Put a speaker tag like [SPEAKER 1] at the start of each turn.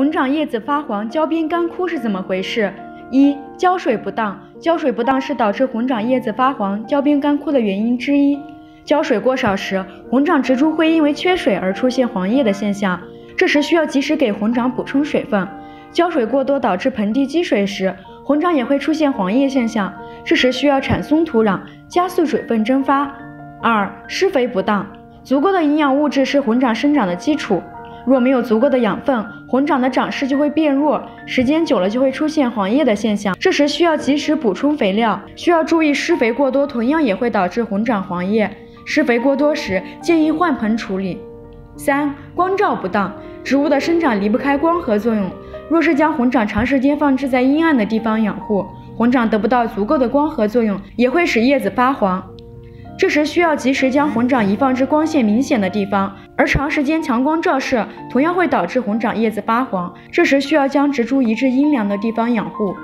[SPEAKER 1] 红掌叶子发黄、焦边干枯是怎么回事？一、浇水不当。浇水不当是导致红掌叶子发黄、焦边干枯的原因之一。浇水过少时，红掌植株会因为缺水而出现黄叶的现象，这时需要及时给红掌补充水分。浇水过多导致盆地积水时，红掌也会出现黄叶现象，这时需要铲松土壤，加速水分蒸发。二、施肥不当。足够的营养物质是红掌生长的基础。若没有足够的养分，红掌的长势就会变弱，时间久了就会出现黄叶的现象。这时需要及时补充肥料，需要注意施肥过多，同样也会导致红掌黄叶。施肥过多时，建议换盆处理。三、光照不当，植物的生长离不开光合作用。若是将红掌长时间放置在阴暗的地方养护，红掌得不到足够的光合作用，也会使叶子发黄。这时需要及时将红掌移放至光线明显的地方，而长时间强光照射同样会导致红掌叶子发黄。这时需要将植株移至阴凉的地方养护。